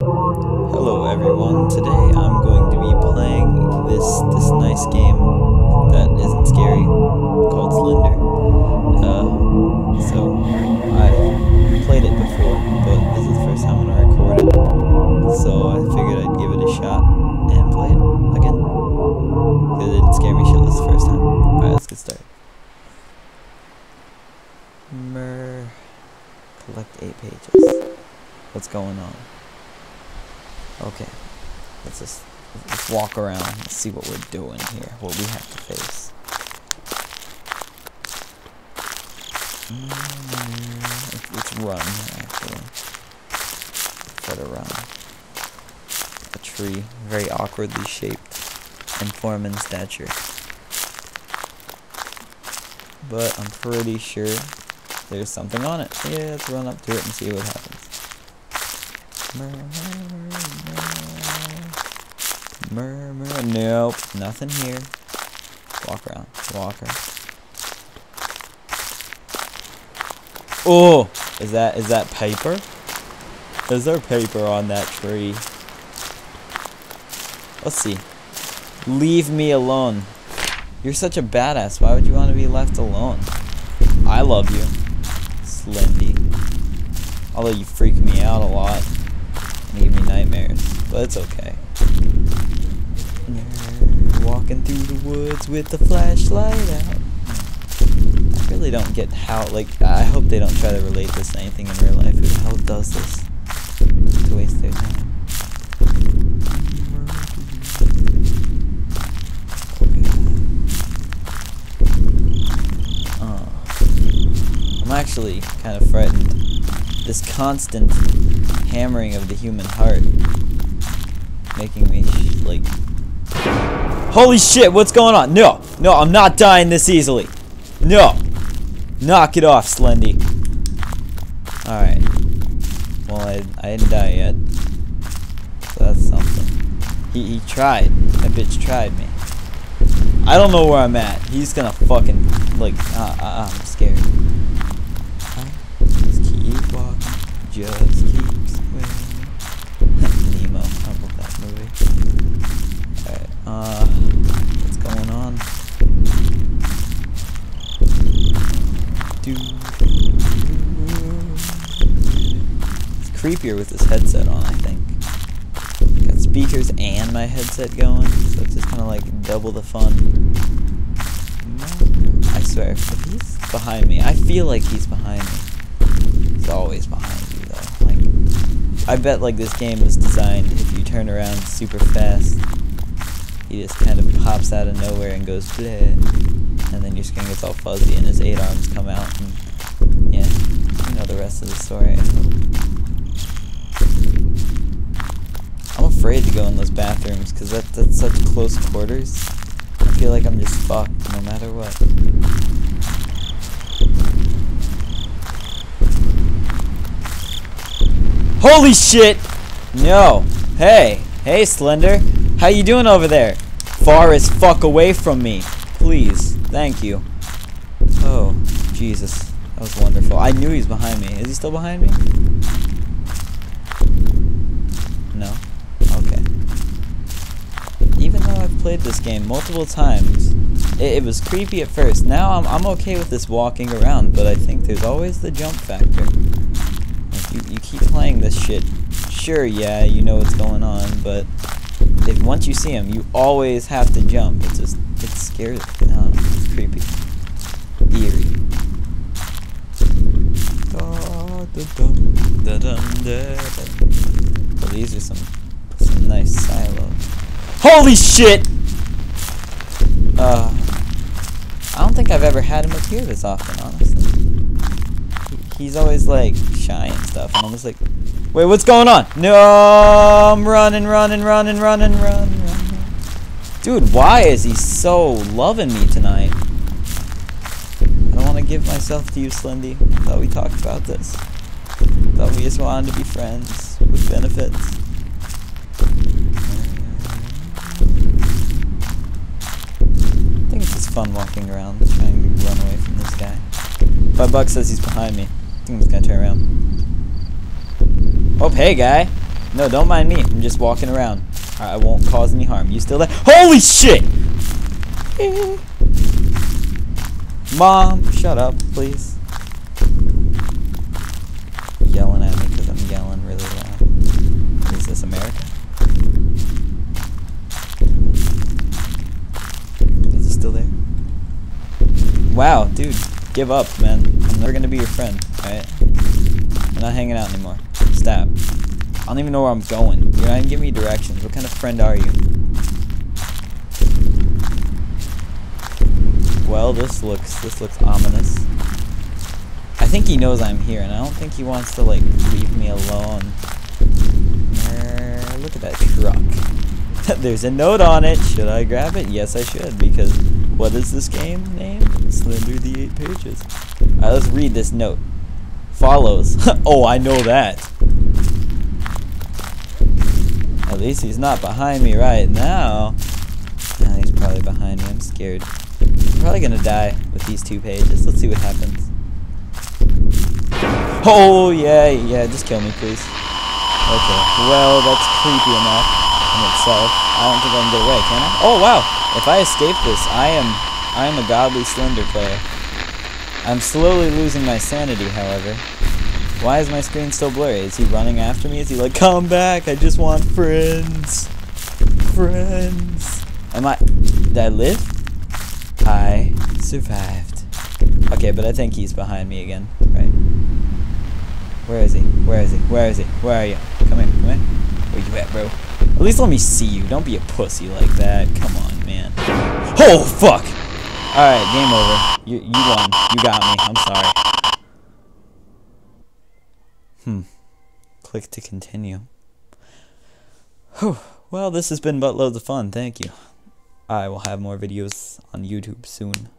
Hello everyone, today I'm going to be playing this this nice game that isn't scary called Slender. Uh, so I've played it before, but this is the first time I'm gonna record it. So I figured I'd give it a shot and play it again. It didn't scare me shitless the first time. Alright, let's get started. Mer collect eight pages. What's going on? Okay, let's just let's walk around and see what we're doing here, what we have to face. Mm, Let's run, actually. Try to run. A tree, very awkwardly shaped and form in stature. But I'm pretty sure there's something on it. Yeah, let's run up to it and see what happens. Murmur. murmur. Nope. Nothing here. Walk around. Walk around. Oh! Is that is that paper? Is there paper on that tree? Let's see. Leave me alone. You're such a badass. Why would you want to be left alone? I love you. Slendy. Although you freak me out a lot. Nightmares. But it's okay. Walking through the woods with the flashlight out. I really don't get how, like, I hope they don't try to relate this to anything in real life. Who the hell does this? To waste their time. Uh, I'm actually kind of frightened. This constant hammering of the human heart making me like Holy shit, what's going on? No, no, I'm not dying this easily. No. Knock it off, Slendy. Alright. Well, I, I didn't die yet. So that's something. He, he tried. That bitch tried me. I don't know where I'm at. He's gonna fucking, like, uh, uh, I'm scared. I just keep walking. Just keep swimming. Nemo. I love that movie. Alright, uh, what's going on? Do. It's creepier with this headset on, I think. Got speakers and my headset going, so it's just kind of like double the fun. I swear, he's behind me, I feel like he's behind me. He's always behind. Like, I bet like this game was designed if you turn around super fast, he just kind of pops out of nowhere and goes bleh, and then your screen gets all fuzzy and his eight arms come out and yeah, you know the rest of the story. I'm afraid to go in those bathrooms because that, that's such close quarters. I feel like I'm just fucked no matter what. Holy shit! No. Hey. Hey, Slender. How you doing over there? Far as fuck away from me. Please. Thank you. Oh, Jesus. That was wonderful. I knew he was behind me. Is he still behind me? No? Okay. Even though I've played this game multiple times, it, it was creepy at first. Now I'm, I'm okay with this walking around, but I think there's always the jump factor. You, you keep playing this shit. Sure, yeah, you know what's going on, but if once you see him, you always have to jump. It's just, it's scary. Know, it's creepy. Eerie. Well, these are some, some nice silo. Holy shit! Uh, I don't think I've ever had him appear this often, honestly. He's always like shy and stuff, and I'm just like, wait, what's going on? No, I'm running, running, running, running, running. Dude, why is he so loving me tonight? I don't want to give myself to you, Slendy. Thought we talked about this. Thought we just wanted to be friends with benefits. I think it's just fun walking around, trying to run away from this guy. Five bucks says he's behind me. Think he's gonna turn around. Oh, hey, guy. No, don't mind me. I'm just walking around. I won't cause any harm. You still there? Holy shit! Mom, shut up, please. Yelling at me because I'm yelling really loud. Is this America? Is it still there? Wow, dude, give up, man. I'm never gonna be your friend, alright? I'm not hanging out anymore. Stop. I don't even know where I'm going. You're not even giving me directions. What kind of friend are you? Well, this looks this looks ominous. I think he knows I'm here, and I don't think he wants to like leave me alone. Look at that truck. There's a note on it. Should I grab it? Yes, I should, because what is this game name? Slender the Eight Pages. Alright, let's read this note. Follows. oh, I know that. At least he's not behind me right now. Nah, he's probably behind me. I'm scared. I'm probably gonna die with these two pages. Let's see what happens. Oh, yeah, yeah, just kill me, please. Okay, well, that's creepy enough in itself. I don't think I can get away, can I? Oh, wow! If I escape this, I am, I am a godly Slender player. I'm slowly losing my sanity, however. Why is my screen so blurry? Is he running after me? Is he like, come back, I just want friends. Friends. Am I, did I live? I survived. Okay, but I think he's behind me again, right? Where is he? Where is he? Where is he? Where are you? Come here, come here. Where you at, bro? At least let me see you. Don't be a pussy like that. Come on, man. Oh, fuck! Alright, game over. You, you won. You got me. I'm sorry. Hmm. Click to continue. Whew. Well, this has been but loads of fun. Thank you. I will have more videos on YouTube soon.